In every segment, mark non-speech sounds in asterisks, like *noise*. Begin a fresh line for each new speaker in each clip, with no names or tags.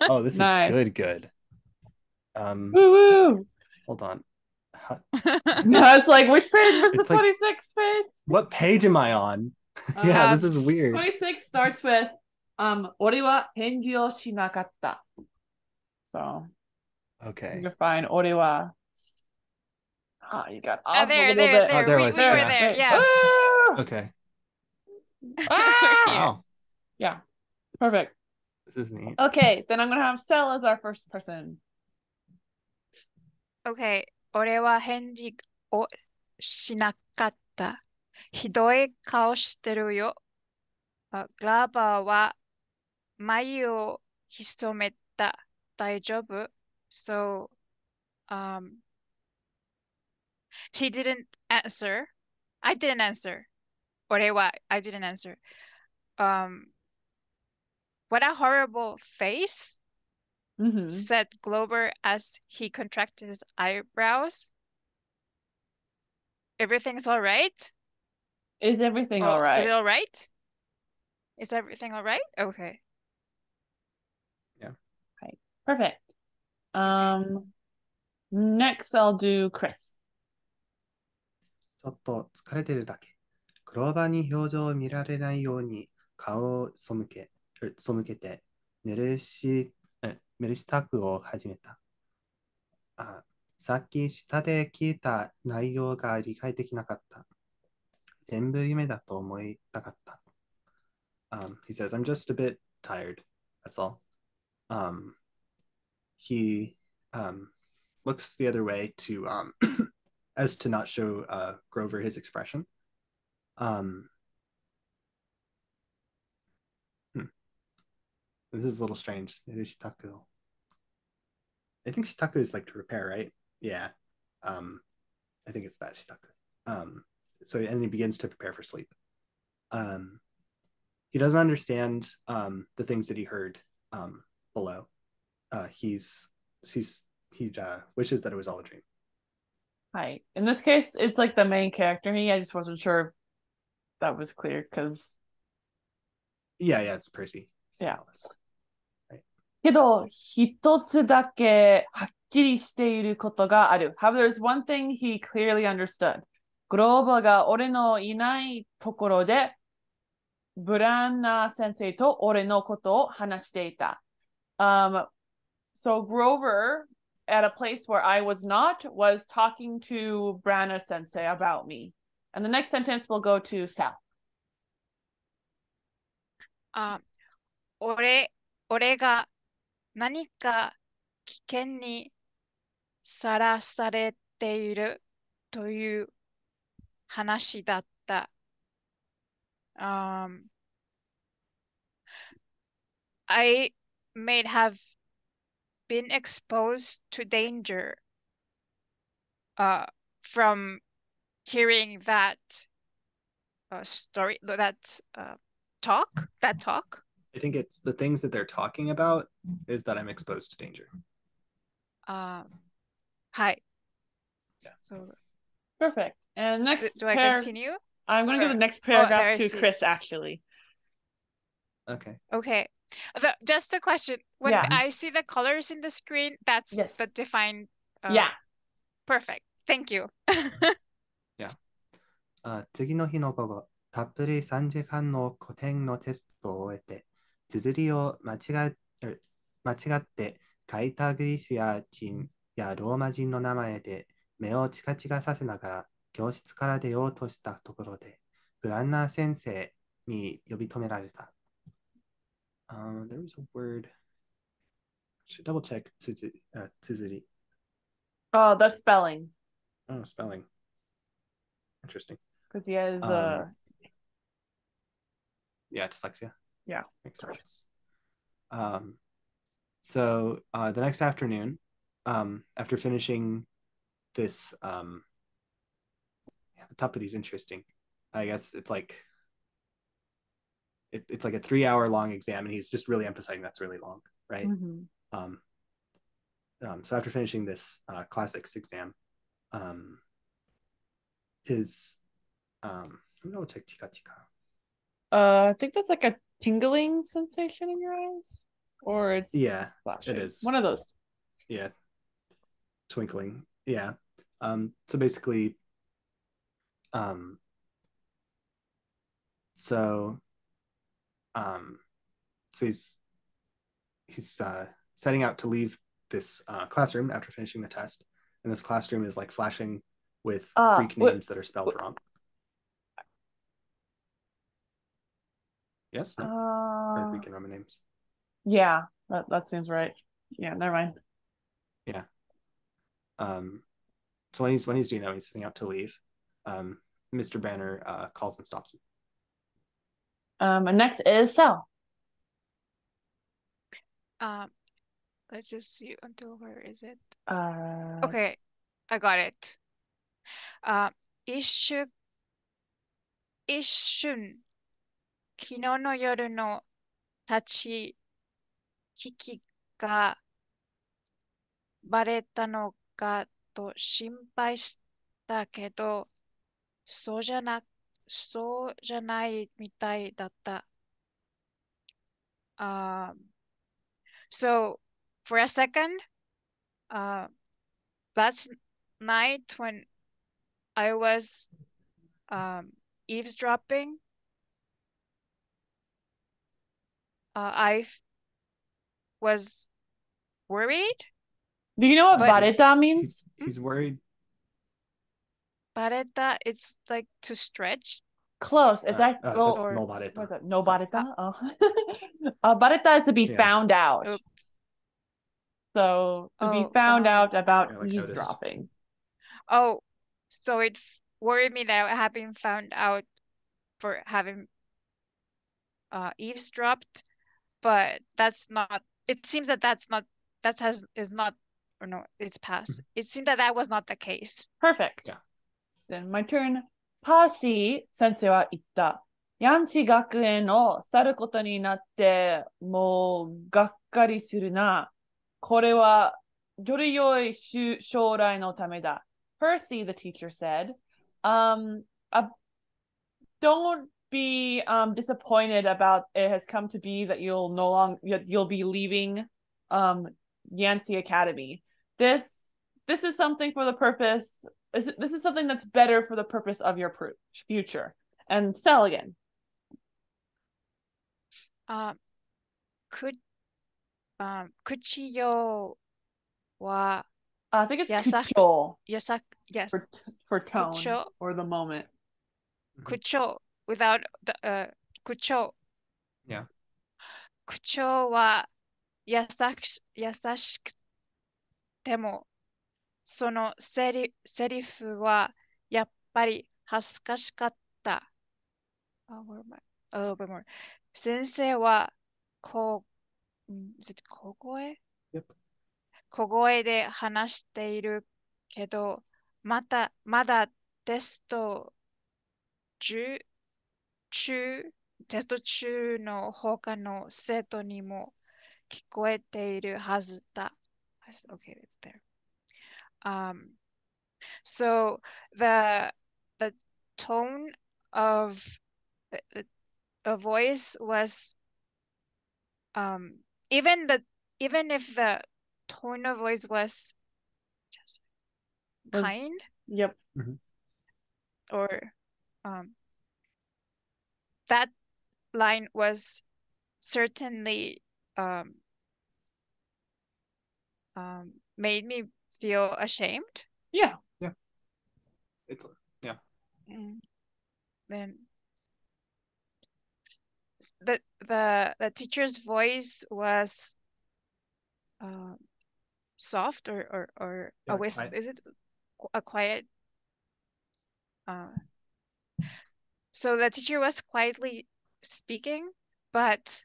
oh, this
nice.
is good, good. Um,
Woo-woo.
hold on. *laughs*
no, it's like which page was it's the
twenty sixth
like, page?
What page am I on? *laughs*
Uh, yeah,
this is weird.
Twenty six starts with um ore wa henji o shinakatta." So
okay,
you're fine. Ore wa." Oh, ah, you got off oh,
there, a
little
there,
bit.
There,
oh, there
we,
was.
We
yeah.
were
there.
Yeah.
Ah!
Okay.
Ah! *laughs*
wow.
Yeah. Perfect.
This is neat.
Okay, then I'm gonna have Sel as our first person.
Okay. 俺は返事をしなかった。ひどい顔してるよ。あグラバーは眉を潜めた。大丈夫 ?So, um, he didn't answer. I didn't answer. 俺は I didn't answer. Um, what a horrible face.
Mhm.
said Glover as he contracted his eyebrows. Everything's all right?
Is everything
Oh,
all right?
Is it all right? Is everything all right? Okay.
Perfect. Um, next I'll do Chris.
ちょっと疲れてるだけ。クローバーに表情を見られないように顔を背け、er, 背けて寝るし、え寝る支度を始めた。あさっき下で聞いた内容が理解できなかった。全部夢だと思いたかった。Um, he says, I'm just a bit tired. That's all. Um, he um, looks the other way to um, *coughs* as to not show uh, Grover his expression. Um, This is a little strange. It is shitaku. I think shitaku is like to repair, right? Yeah. Um, I think it's that shitaku. Um, so and he begins to prepare for sleep. Um, he doesn't understand um, the things that he heard um, below. Uh, he's he's he uh, wishes that it was all a dream.
Hi. In this case, it's like the main character. Me, I just wasn't sure if that was clear because
Yeah, yeah, it's Percy.
Yeah.
Right.
けど、一つだけはっきりしていることがある。However, there's one thing he clearly understood. グローバーが俺のいないところで、ブランナ先生と俺のことを話していた。Um, so Grover, at a place where I was not, was talking to Branna sensei about me. And the next sentence will go to Sal.
あ、俺、俺が 何か危険にさらされているという話だった。Um, I may have been exposed to danger uh, from hearing that uh, story, that uh, talk, that talk.
I think it's the things that they're talking about is that I'm exposed to danger.
Uh, hi.
Yeah.
So
Perfect. And
do,
next
do I
pair-
continue?
I'm going to give the
Or-
next
there
paragraph
I
to
see.
Chris, actually.
Okay.
Okay. The, just a question. When
Yeah.
I see the colors in the screen, that's
Yes.
the defined. Uh,
yeah.
Perfect. Thank you. *laughs*
あ次の日の午後、たっぷり3時間の古典のテストを終えて、 綴りを間違え間違って書いたグリシア人やローマ人の名前で目をチカチカさせながら教室から出ようとしたところで、ブランナー先生に呼び止められた。Um, there was a word. Should double check つづ uh, 綴り。
Oh, that's spelling.
Oh, spelling. Interesting.
Because he has
Um,
uh
Yeah, dyslexia.
Yeah.
Makes sense. Um, so uh, the next afternoon, um, after finishing this, um, yeah, the Tuppety is interesting. I guess it's like it, it's like a three hour long exam, and he's just really emphasizing that's really long, right?
mhm.
Um, um, so after finishing this uh, classics exam, um, his um, I'm gonna check chika chika.
Uh I think that's like a tingling sensation in your eyes. or it's
Yeah,
flashing.
it is.
One of those.
yeah. Twinkling. Yeah. Um, so basically, um, so, um, so he's he's uh, setting out to leave this uh, classroom after finishing the test, and this classroom is like flashing with
Ah,
Greek names that are spelled wrong. Yes. No.
Uh,
we can remember names.
Yeah, that that seems right. Yeah, never mind. Yeah.
Um, so when he's when he's doing that, when he's sitting out to leave, um, Mr. Banner uh, calls and stops him.
Um, and next is Sal.
Um, let's just see until where is it?
Uh,
okay, I got it. Um, uh, Ishun 昨日の夜の立ち聞きがバレたのかと心配したけど、そうじゃな、そうじゃないみたいだった。Um, so, for a second, uh, last night when I was um, eavesdropping, uh, I f- was worried.
Do you know what
But-
bareta means?
He's he's worried.
Bareta, it's like to stretch.
Close. It's
uh,
act-
uh,
well,
or-
no bareta.
No bareta? Oh. *laughs* uh, bareta is to be
Yeah.
found out.
Oops.
So to be
Oh,
found
found
out about
Yeah, like noticed.
eavesdropping.
Oh, so it worried me that I have been found out for having uh, eavesdropped, but that's not. It seems that that's not. That has is not. Or no, it's past. It seemed that that was not the case.
Perfect.
Yeah.
Then my turn. パーシー先生は言った。ヤンチ学園を去ることになって、もうがっかりするな。これはより良いし将来のためだ。Percy, the teacher said, um, uh, don't be um, disappointed about it has come to be that you'll no long you'll be leaving um, Yancy Academy. This this is something for the purpose. This, this is something that's better for the purpose of your pr- future. And Seligan.
Um, uh, could um, kuchiyo wa
uh, I think it's
yasaki,
kucho.
Yes.
For, for tone
kucho,
or the moment.
Mm-hmm. Kucho without the uh could show
Yeah.
口調は優し優しくてもそのセリセリフはやっぱり恥ずかしかった。あ、where am I? A little bit more. 先生はこう、ん is it 小声
Yep.
小声で話しているけど、また、まだテスト中、中、テスト中の他の生徒にも聞こえているはずだ。Okay, it's there. Um, so the the tone of the, the, the voice was um even the even if the tone of voice was just
Was-
kind
Yep.
or um that line was certainly um um made me feel ashamed
Yeah. Yeah.
It's
Mm. Then the the the teacher's voice was uh, soft or or or
Yeah,
a whisper. Is it a quiet? Uh, so the teacher was quietly speaking, but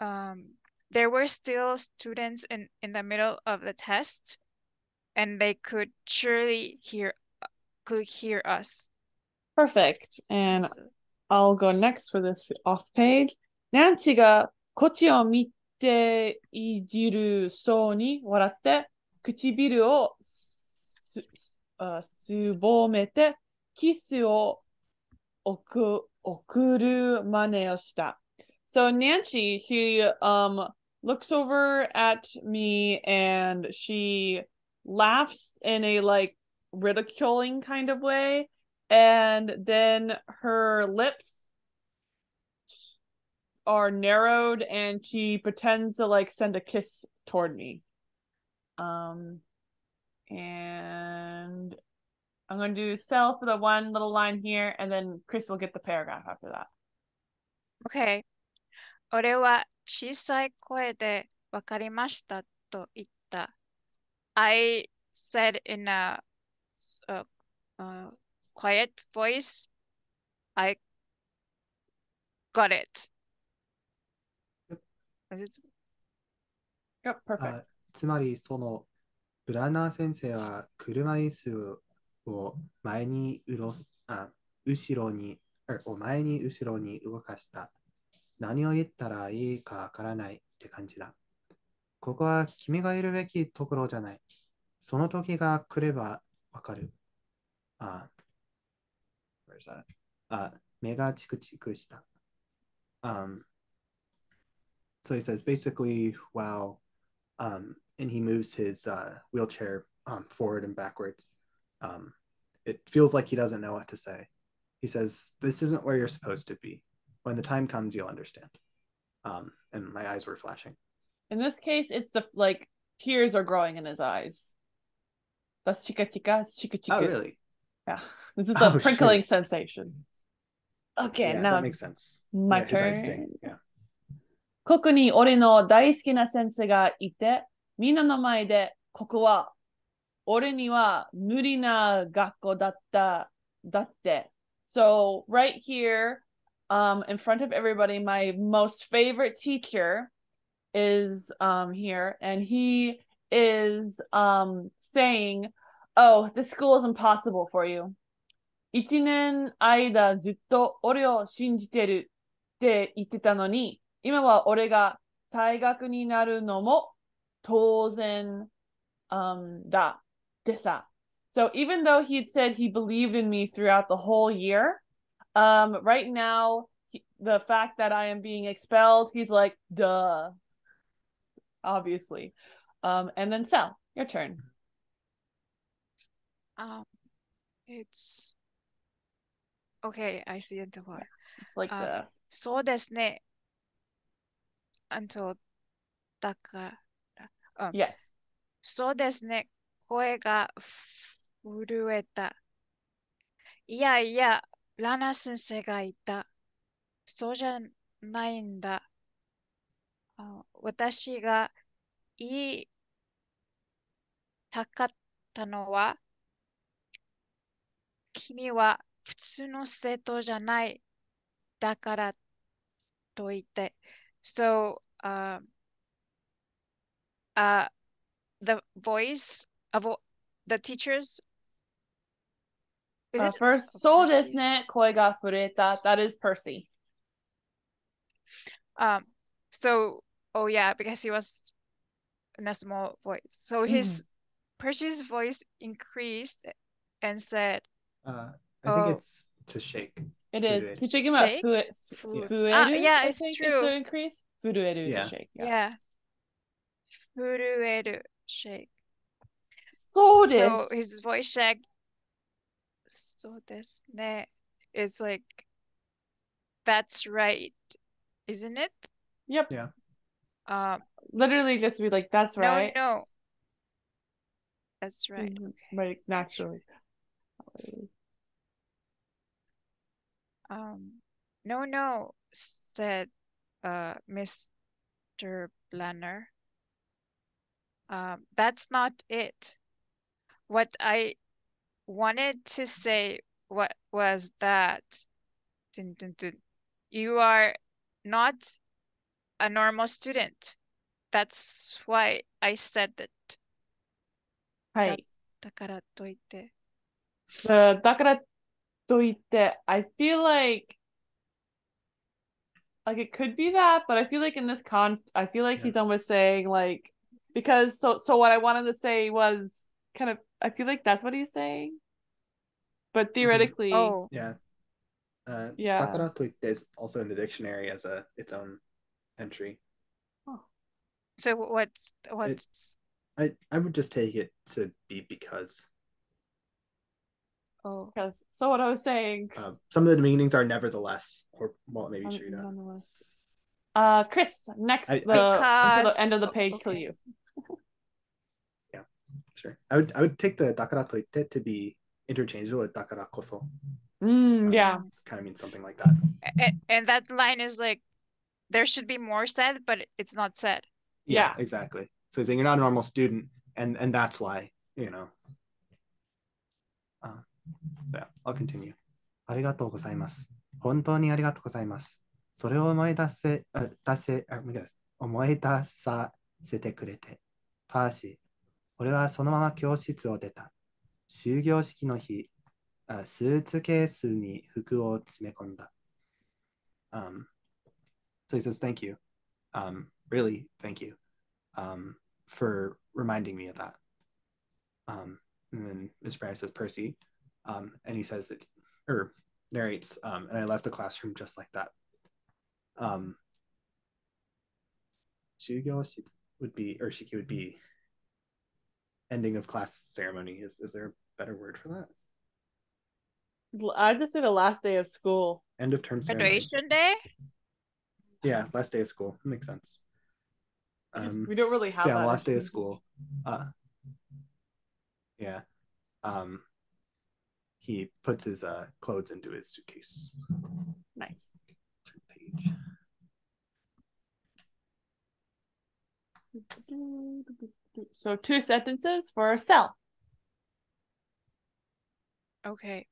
um, there were still students in in the middle of the test, and they could surely hear could hear us.
Perfect. And
So-
I'll go next for this off page. ナンチがこっちを見ていじるそうに笑って、唇をすあすぼめて、 キスを送送る真似をした。 So Nancy, she um looks over at me and she laughs in a like ridiculing kind of way and then her lips are narrowed and she pretends to like send a kiss toward me. Um and I'm going to do sell for the one little line here and then Chris will get the paragraph after that.
Okay. 俺は小さい声でわかりましたと言った。I said in a, a, a quiet voice, I got it. Is it-
Yep, perfect.
あつまり、その、ブラナー先生は車椅子 を前にうろあ後ろにお前に後ろに動かした。何を言ったらいいかわからないって感じだ。ここは君がいるべきところじゃない。その時が来ればわかる。あ,あ,あ目がチクチクした、um, So he says basically well and he moves his、uh, wheelchair、forward and backwards、it feels like he doesn't know what to say. He says, "This isn't where you're supposed to be. When the time comes, you'll understand." Um, and my eyes were flashing.
In this case, it's the like tears are growing in his eyes. That's chica chica, it's chica chica.
Oh, really?
Yeah. *laughs* This is
Oh,
a
sure.
prickling sensation. Okay,
yeah,
now
that makes sense.
my
yeah, his eyes sting.
turn.
Yeah.
ここに俺の大好きな先生がいて、みんなの前で、ここは、 俺には無理な学校だった、だって。So, right here, um, in front of everybody, my most favorite teacher is um here, and he is um saying, Oh, this school is impossible for you. 一年間ずっと俺を信じてるって言ってたのに、今は俺が大学になるのも当然、um, だ ってさ。So even though he'd said he believed in me throughout the whole year, um, right now, he, the fact that I am being expelled, he's like, duh. Obviously. Um, and then Sal, your turn.
Um, it's okay. I see it. What?
It's like
Uh,
the
そうですね。あと、だから、
yes.
そうですね。 声が震えた。いやいや、ラナ先生がいた。そうじゃないんだ。あ私が言いたかったのは、君は普通の生徒じゃない。だからと言って。So, uh, uh, the voice the teachers is
uh, first
oh,
soul desnet koi ga fureta that is percy.
Um so oh yeah because he was in a small voice. So mm-hmm. his mm. percy's voice increased and said
uh i think
oh.
it's to shake.
It is. To
shake
him
up.
Furu-
ah, yeah.
Fueru,
uh,
yeah it's
true.
to increase. Furueru
yeah.
to shake yeah,
yeah. furueru shake.
そうで
So
す。
his voice shake. So this ne is like, that's right, isn't it?
Yep.
Yeah.
Um,
Literally just be like, that's
no,
right.
no. That's right.
Mhm. Right, naturally.
Um, no, no, said uh, Mr. Blanner. Um, that's not it. What I wanted to say what was that dun, dun, dun, you are not a normal student. That's why I said it.
はい。
だからといって。
The だからといって、I feel like like it could be that, but I feel like in this con I feel like
Yeah.
he's almost saying like because so so what I wanted to say was kind of I feel like that's what he's saying. But mm-hmm. theoretically,
oh.
yeah, uh,
yeah,
Takaratu is also in the dictionary as a its own entry. Oh.
So what's what's it,
I I would just take it to be because.
Oh,
because so what I was saying.
Uh, some of the meanings are nevertheless, or well, maybe true that.
Uh, Chris, next
I,
the,
I,
the, end of the
oh,
page
okay.
till you.
Sure. I would I would take the だからといって to be interchangeable with だからこそ.
Mm, yeah.
Kind of means something like that.
and, and that line is like there should be more said, but it's not said.
Yeah.
exactly. So he's saying you're not a normal student, and and that's why, you know. Uh, yeah, I'll continue. ありがとうございます。本当にありがとうございます。それを思い出せ、あ出せ、あ、ごめんなさい思い出させてくれて。パーシー、 俺はそのまま教室を出た。終業式の日、あスーツケースに服を詰め込んだ。Um, so he says, thank you. Um, really, thank you um, for reminding me of that. Um, and then Miss Brad says, Percy, um, and he says that, or narrates, um, and I left the classroom just like that. Um, Shugyo would be, or Shiki would be ending of class ceremony. Is, is there a better word for that?
L- I just say the last day of school.
End of term.
Graduation day?
Yeah, last day of school. Makes sense. Um,
we don't really have
so yeah,
that
last day of school. Uh, yeah. Um, he puts his uh, clothes into his suitcase.
Nice.
Turn the page.
So two sentences for a cell.
Okay.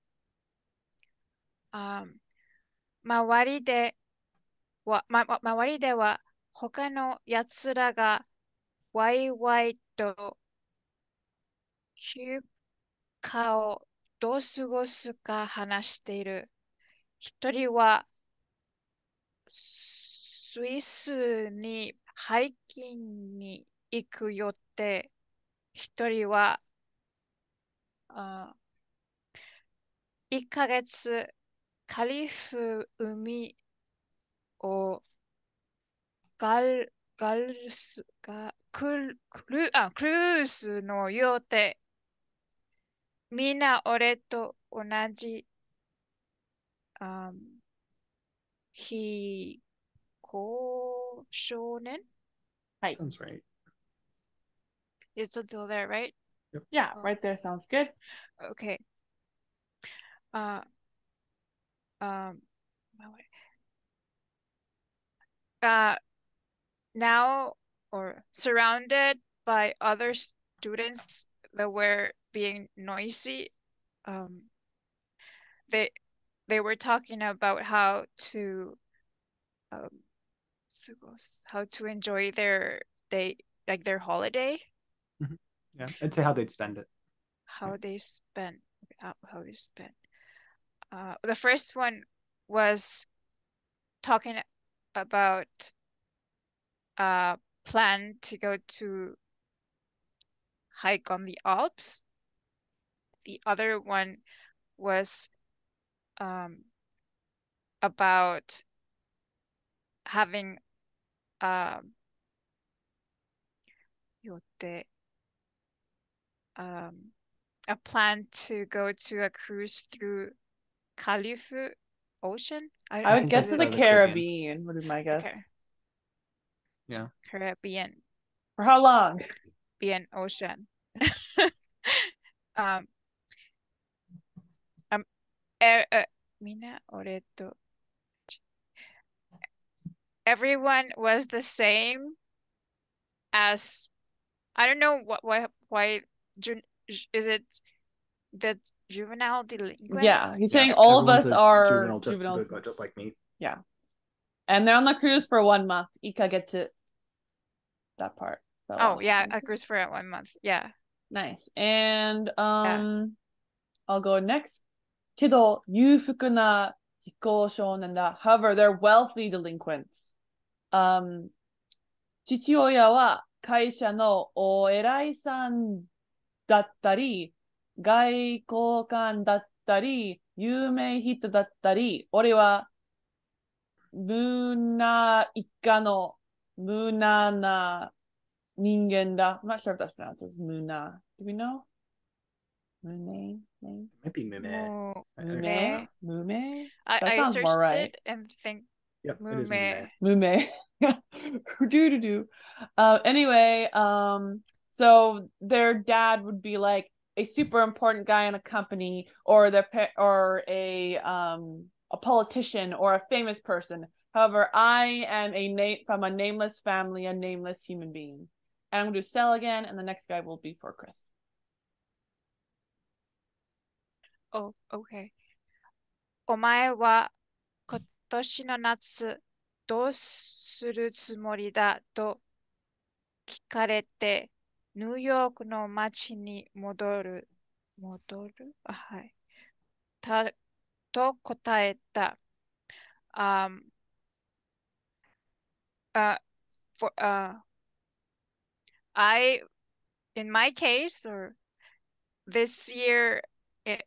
Um, 周りでは、ま、ま周りでは他のやつらがワイワイと休暇をどう過ごすか話している。一人はスイスにハイキングに行く予定。一人はあ1ヶ月カリフ海をガル、ガルス、ガ、クル、クル、あ、クルーズの予定。みんな俺と同じ、あ非行少年
？Sounds right.
It's until there, right? Yep.
Yeah,
oh.
right there sounds good.
Okay. Uh, um, uh, now or surrounded by other students that were being noisy, um, they they were talking about how to um, how to enjoy their day, like their holiday.
Yeah, I'd say how they'd spend it.
how they spend, how, they spent uh the first one was talking about a plan to go to hike on the Alps the other one was um about having um 予定 um, a plan to go to a cruise through Califu Ocean.
I,
I
would guess to the Caribbean. Would be my guess.
Okay.
Yeah.
Caribbean.
For how long?
Caribbean Ocean. *laughs* um. Um. Er, uh, mina oreto. Everyone was the same as I don't know what why why is it the juvenile delinquents?
Yeah, he's
Yeah,
saying all of us
everyone's a
are
juvenile, just,
juvenile,
just like me.
and they're on the cruise for one month. Ika get to that part. So,
Oh yeah, a cruise for one month. Yeah.
nice. And um, I'll go next. けど裕福な非行少年だ。However, they're wealthy delinquents. Um, 父親は会社のお偉いさん だったり、外交官だったり、有名人だったり、俺は無な一家の無なな人間だ。I'm not sure if that's pronounced as 無な。Do we know? 無名 name?
Might be Mume.
Mu-
I- I-
Mume? Mume?
I, I searched
right.
it and think
Yep, it is
Mume.
Mume.
Mume. do do do. Uh, anyway, um, so their dad would be like a super important guy in a company, or their pa- or a um a politician or a famous person. However, I am a name from a nameless family, a nameless human being. And I'm gonna do Cell again, and the next guy will be for Chris.
Oh, okay. お前は今年の夏どうするつもりだと聞かれて、 ニューヨークの街に戻る、戻るあはい。た、と答えた。Um, uh, for, uh, I, in my case, or this year, eh,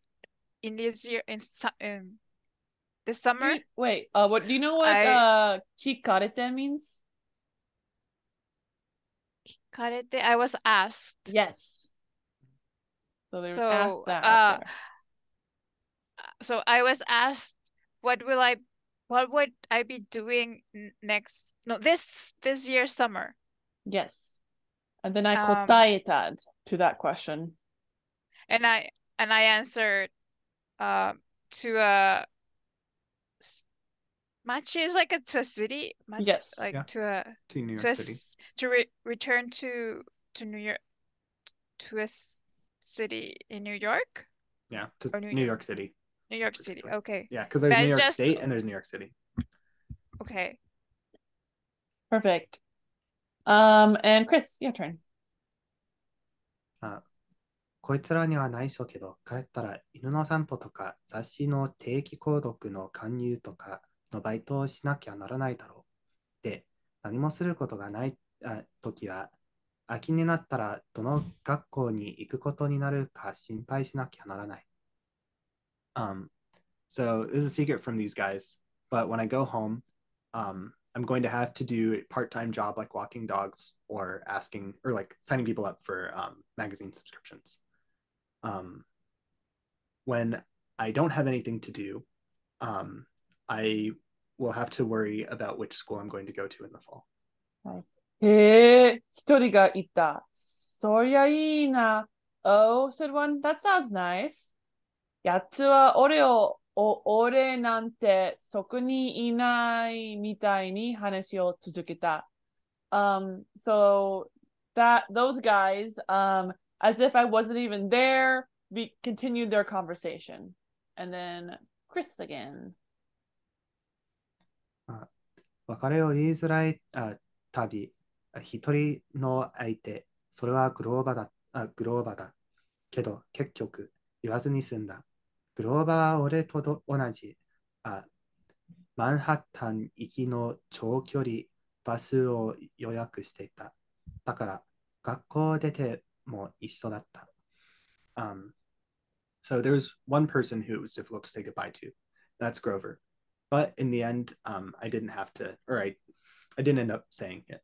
in this year, in, su- um, this
Do
summer,
you- wait, uh, what do you know what
I-
uh kikarete means?
karete? I was asked.
Yes. So they
so,
asked that.
Uh, so I was asked, what will I, what would I be doing next? No, this this year summer.
Yes, and then I
um,
kotaetad to that question.
And I and I answered, uh, to a Machi is like a to a city. Machi,
Yes.
Like
Yeah.
to a
To New
to a
York City.
to re return to to New York to a city in New York,
Yeah, to
New
New
York.
York City.
New York City. Okay,
Yeah, because there's
That
New York
just-
State and there's New York City.
okay.
Perfect. Um, and Chris, your turn.
こいつらには内緒けど、帰ったら犬の散歩とか雑誌の定期購読の勧誘とかのバイトをしなきゃならないだろう。で、何もすることがないあ時は、秋になったらどの学校に行くことになるか心配しなきゃならない。Um, so this is a secret from these guys, but when I go home, um, I'm going to have to do a part-time job like walking dogs or asking or like signing people up for um, magazine subscriptions. Um, when I don't have anything to do, um, I will have to worry about which school I'm going to go to in the fall.
へえ、一人がいた。そりゃいいな。Oh, said one, that sounds nice. やつは俺を、お、俺なんてそこにいないみたいに話を続けた。Um, so that, those guys, um, as if I wasn't even there, be, continued their conversation. And then Chris again.
別れを言いづらいあ旅、あ一人の相手、それはグローバだあグローバだ。けど結局言わずに済んだ。グローバは俺と同じあマンハッタン行きの長距離バスを予約していた。だから学校出ても一緒だった。Um, so there's one person who it was difficult to say goodbye to. That's Grover. but in the end, um, I didn't have to, or I, I didn't end up saying it.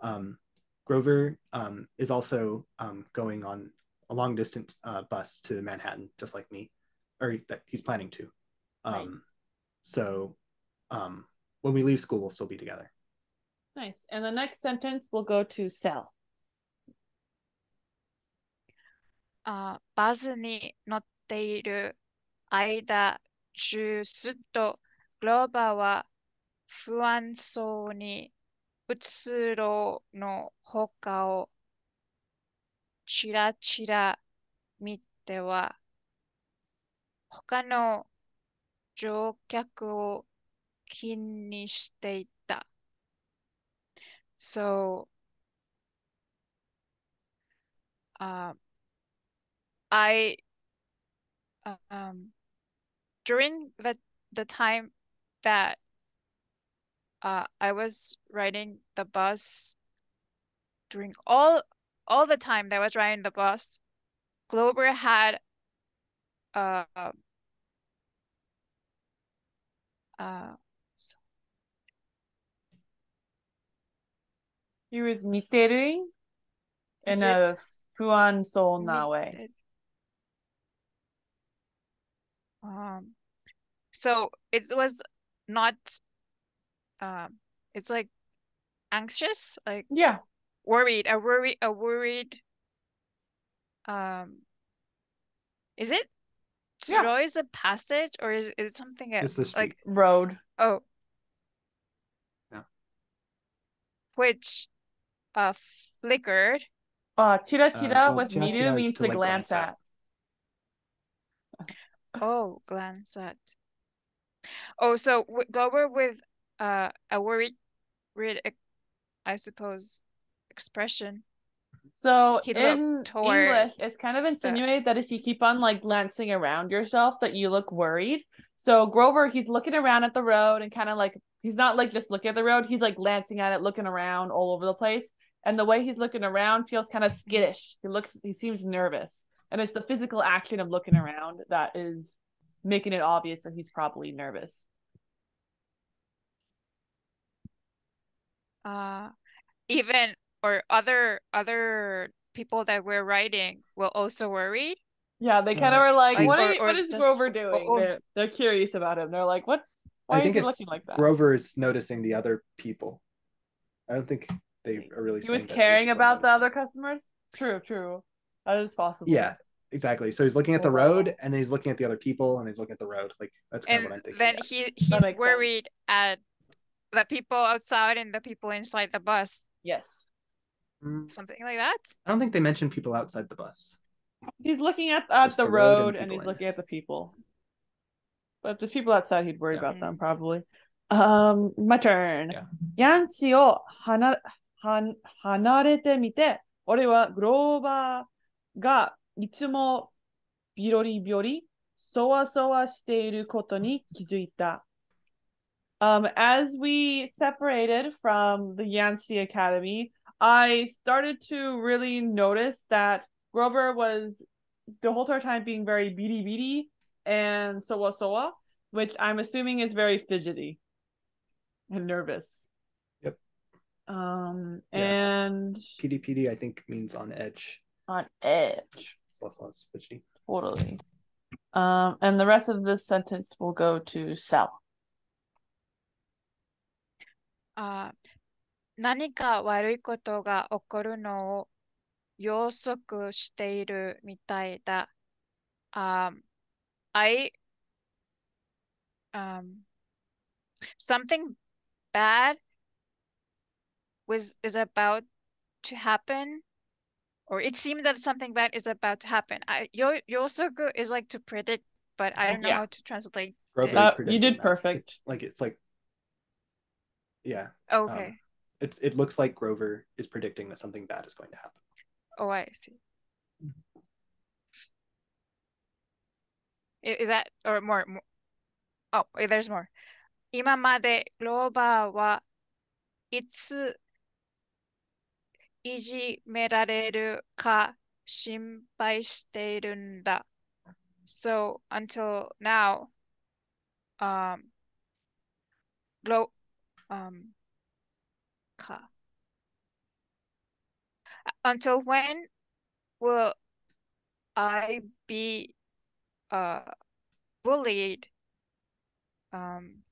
Um, Grover um, is also um, going on a long distance uh, bus to Manhattan, just like me, or that he's planning to. Um,
Right.
So um, when we leave school, we'll still be together.
Nice. And the next sentence will go to Sal.
あバスに乗っている間中ずっとグ ローバーは不安そうにうつろの他をちらちら見ては他の乗客を気にしていた。So, uh, I um during the the time that uh I was riding the bus during all all the time that I was riding the bus, Glover had uh uh,
He was miteru
Is
in a
it
fuan na way.
Um, so it was not, um, it's like anxious, like
Yeah.
worried, a worry, a worried, um, is it?
Yeah.
Throw is a passage or is it something else?
It's.
Like,
Road.
oh.
Yeah.
Which, uh, flickered.
Uh, chira
Uh,
chira
well,
with
chira
miru
chira
means
to,
to
like,
glance
glance at.
at.
Oh, glance at. Oh, so Glover with uh a worried, worried, I suppose, expression.
So
He
in English, it's kind of insinuated that if you keep on like glancing around yourself, that you look worried. So Grover, he's looking around at the road and kind of like he's not like just looking at the road, he's like glancing at it, looking around all over the place. And the way he's looking around feels kind of skittish. He looks he seems nervous. And it's the physical action of looking around that is making it obvious that he's probably nervous.
Uh, even or other other people that were writing were also worried.
Yeah, they kind of are like,
I-
what,
Or-
are,
or
what is
just-
Grover doing?
or-
they're, they're curious about him. They're like, what? Why
I
is
think
he
it's
looking like that?
Grover is noticing the other people. I don't think they are really.
he was caring about the other customers. True, true. That is possible.
Yeah, exactly. So he's looking at the
Oh, wow.
road, and then he's looking at the other people, and he's looking at the road. Like that's kind
And
of what I'm thinking.
then
yeah.
he
makes
he's
sense.
worried at the people outside and the people inside the bus.
Yes.
Mm,
Something like that.
I don't think they mentioned people outside the bus.
He's looking at at
Just
the,
the road
road,
and
and,
people
he's
in.
looking at the people. But if there's people outside, he'd worry
Yeah.
about them probably. Um, my turn.
Yeah.
ヤンチを離は離れてみて、俺はグローバーが いつもビロリビロリ、そわそわしていることに気づいた。Um, as we separated from the Yancy Academy, I started to really notice that Grover was the whole entire time being very beady beady and soa soa, which I'm assuming is very fidgety and nervous.
Yep.
Um,
yeah.
and
PD PD, I think means on edge.
On edge
So that's less fidgety.
totally. Um, and the rest of this sentence will go to Sal.
あー何か悪いことが起こるのを予測しているみたいだ。Um, I, um, something bad was is about to happen, or it seemed that something bad is about to happen. I, yo, yosoku is like to predict, but I don't know
Yeah.
how to translate.
Grover is
Uh, you
predicting
did
that.
perfect.
Like it's like, yeah,
Okay.
it's it looks like Grover is predicting that something bad is going to happen.
Oh, I see. I- Is that or more, more? Oh, wait, there's more. 今までグローバーはいつ いじめられるか心配しているんだ。So until now, um, Glo um, ka. Until when will I be uh bullied? Um,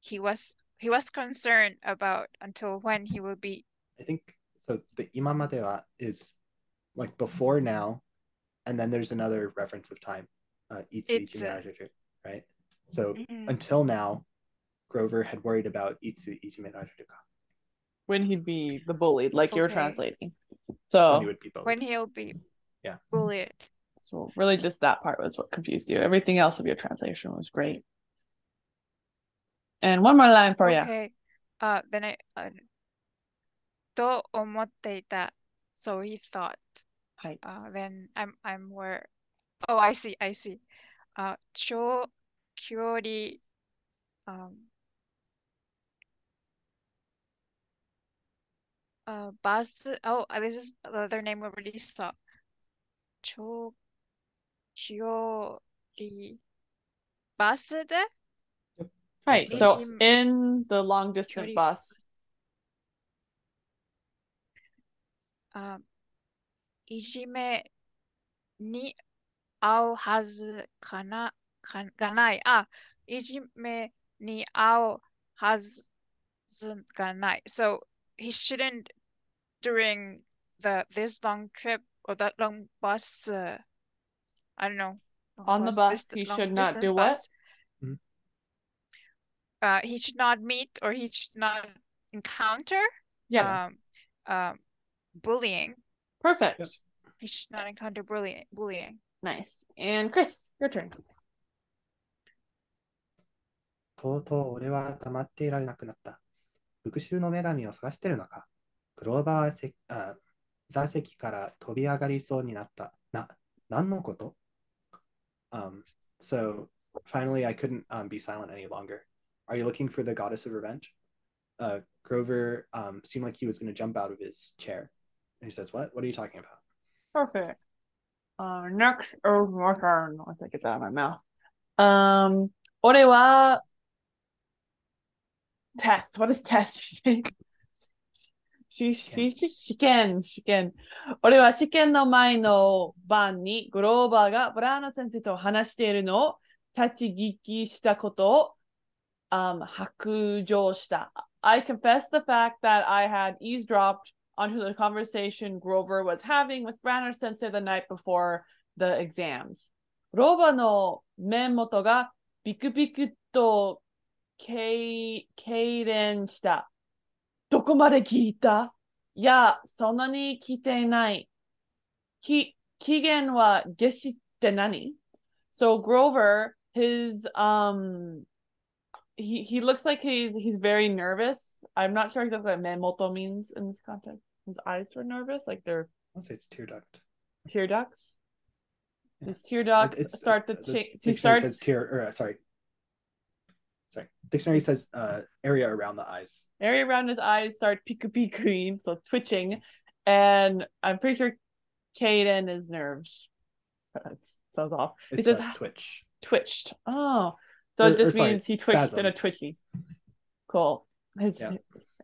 he was he was concerned about until when he will be
I think so. The imamate wa is like before now, and then there's another reference of time. Uh, itsu
It's,
ichi right? So
Mhm.
until now, Grover had worried about itsu ichi ka
When he'd be the bullied, like you were
Okay.
translating.
when he would be bullied.
when he'll be
Yeah.
bullied.
so really just that part was what confused you. Everything else of your translation was great. And one more line for you.
Okay. Uh, then I, uh, と思っていた。So he thought.
はい。
Uh, then I'm I'm where. Oh, I see. I see. Uh, 長距離 um uh bus. Oh, uh, this is the other name we already saw. 長距離 バスで
Right.
Okay.
So
Ishim-
in the long distance
Kyori-
bus.
あいじめに遭うはずかな、かがない。あ、いじめに遭うはずがない。So he shouldn't during the this long trip or that long bus. Uh, I don't know. long
On the bus,
dist-
he
long
should not
distance
do what?
bus.
Mhm.
Uh, he should not meet or he should not encounter
Yes.
um, um, bullying.
Perfect.
Yep.
He should not encounter bullying. Bullying.
Nice. And Chris, your turn.
とうとう俺は黙っていられなくなった。復讐の女神を探してるのか。クローバーはせあ座席から飛び上がりそうになった。な、何のこと um, So, finally, I couldn't um, be silent any longer. Are you looking for the goddess of revenge? Uh, Grover um, seemed like he was going to jump out of his chair. And he says, What? What are you talking about?
Perfect. Uh, next is my turn. Once I get that out of my mouth. Um, 俺は test. What does test say? *laughs* し、し、し、試験、試験。俺は試験の前の晩にグローバーがブラーナ先生と話しているのを立ち聞きしたことを、 um, hakujo shita. I confess the fact that I had eavesdropped on who the conversation Grover was having with Branner sensei the night before the exams. Roba no menmoto ga biku biku to keiren shita. Doko made kiita? Ya, sonna ni kite nai. Ki, kigen wa geshite nani? So Grover, his um he, he looks like he's, he's very nervous. I'm not sure exactly what memoto means in this context. His eyes were nervous, like they're
I'll say it's tear duct.
tear ducts.
Yeah.
His tear ducts
it's-
start to
the
change. He starts.
says tear, or uh, sorry. Sorry. Dictionary says uh, area around the eyes.
area around his eyes start piku pikuing, *laughs* so twitching, and I'm pretty sure Caden is nerves. *laughs* That sounds off. He
It's
says
uh, twitch.
twitched. Oh, so
Or-
it just
or sorry,
means he twitched in
spasm.
a twitchy. Cool. His,
Yeah.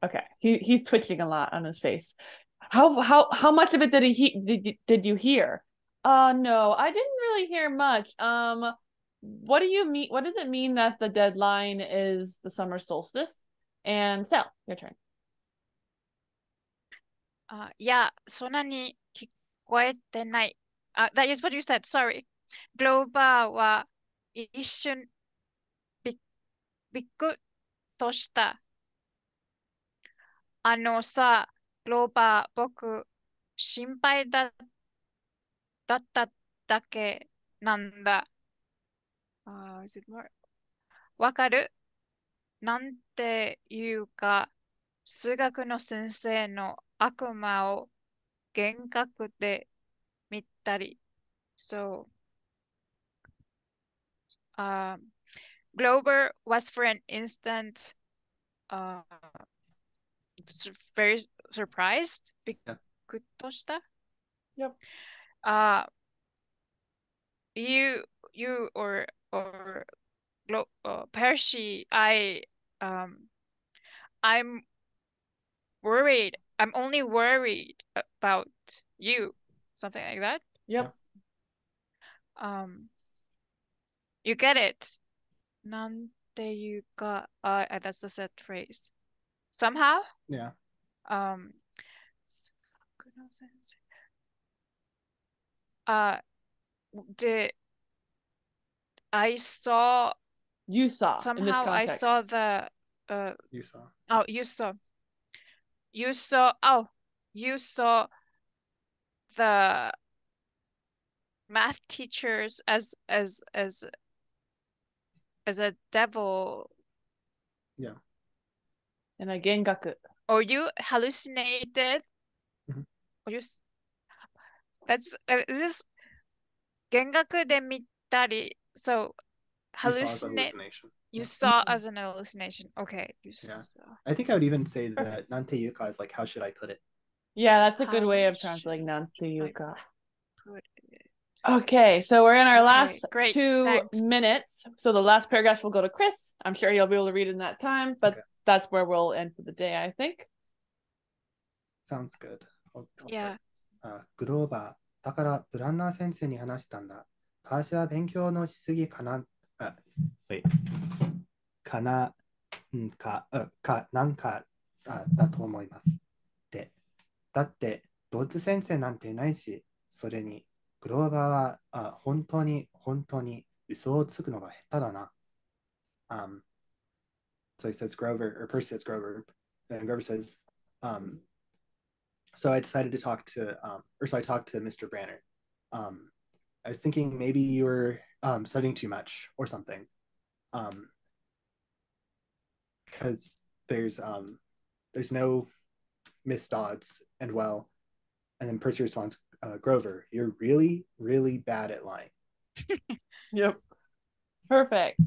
Okay, he he's twitching a lot on his face. How how how much of it did he he did, did you hear? Uh no, I didn't really hear much. Um, what do you mean? What does it mean that the deadline is the summer solstice? And Sal, your turn.
あ、いや、そんなに聞こえてない。あ、that is what you said. Sorry. グローバーは一瞬び びっくりとした。あのさ、ローバー、僕、心配だ、だっただけなんだ。あ、is it more? わかる？なんていうか、数学の先生の悪魔を幻覚で見たり。So, um, Glover was, for an instant, uh, very surprised. Yeah.
Yep.
Uh, you, you, or or Glo- uh, Percy, I, um, I'm worried. I'm only worried about you, something like that.
Yep.
Um, you get it. なんていうか、uh, uh, that's the set phrase. Somehow,
Yeah.
um, 数学の先生 uh, the I saw
You saw in this
somehow I
context.
saw the uh
You saw.
oh you saw you saw oh you saw the math teachers as as as as a devil.
Yeah. And a gengaku.
Or you hallucinated.
Mm-hmm.
Or you. That's uh, this. Gengaku de mitari. So, hallucinate. You saw mm-hmm. as an hallucination. Okay.
yeah.
Saw.
I think I would even say that nante yuka is like, how should I put it?
Yeah, that's a how good way of translating
nante
yuka.
Put it.
Okay, so we're in our
Okay,
last
great,
two
thanks.
minutes. So the last paragraph will go to Chris. I'm sure you'll be able to read in that time, but
Okay.
that's where we'll end for the day, I think.
Sounds good. I'll- I'll start.
Yeah.
あグローバー、だからプランナー先生に話したんだ。パーシは勉強のしすぎかな、あ、wait かな、んか、あか、なんかあだと思います。で、だって、ドッズ先生なんていないし、それに、 グローバーはあ本当に、本当に嘘をつくのが下手だな。Um, so he says Grover, or Percy says Grover, and Grover says, um, so I decided to talk to, um, or so I talked to Mr. Branner. Um, I was thinking maybe you were um, studying too much or something. Um, because there's um, there's no missed odds and well, and then Percy responds, uh, Grover, you're really, really bad at lying. *laughs*
Yep. Perfect.